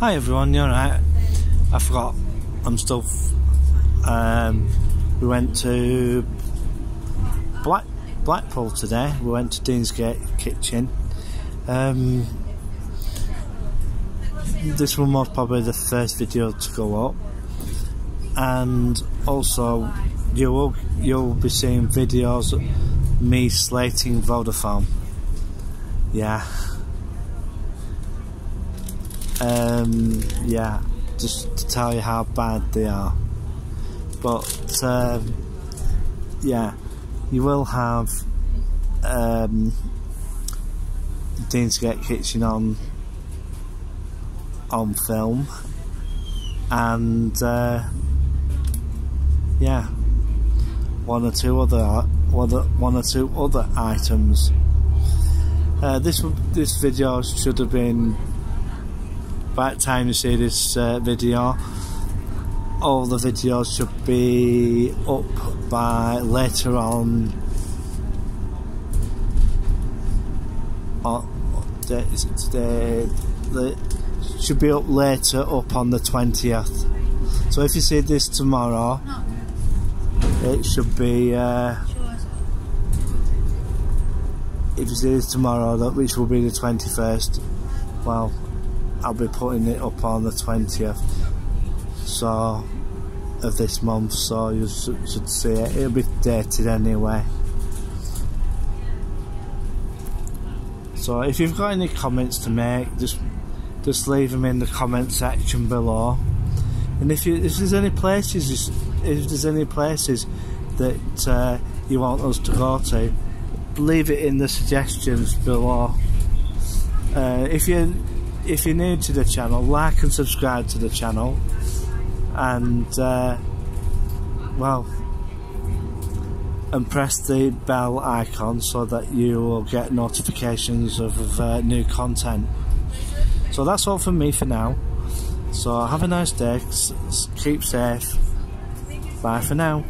Hi everyone, you alright? I forgot, I'm still. Um, we went to Black Blackpool today. We went to Deansgate Kitchen. Um, this one was probably the first video to go up, and also you will you'll be seeing videos of me slating Vodafone. Yeah. Um, yeah, just to tell you how bad they are. But um, yeah, you will have um, Deansgate Kitchen on on film, and uh, yeah, one or two other one or two other items. Uh, this this video should have been the time you see this uh, video. All the videos should be up by later on. On what day is it today? The should be up later up on the 20th so if you see this tomorrow it should be uh, if you see this tomorrow which will be the 21st well I'll be putting it up on the 20th so of this month so you should see it. It'll be dated anyway. So if you've got any comments to make just just leave them in the comment section below. And if you if there's any places if there's any places that uh, you want us to go to leave it in the suggestions below. Uh, if you if you're new to the channel, like and subscribe to the channel, and uh, well, and press the bell icon so that you will get notifications of uh, new content. So that's all from me for now. So have a nice day, keep safe. Bye for now.